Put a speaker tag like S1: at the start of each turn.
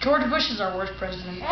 S1: George Bush is our worst president.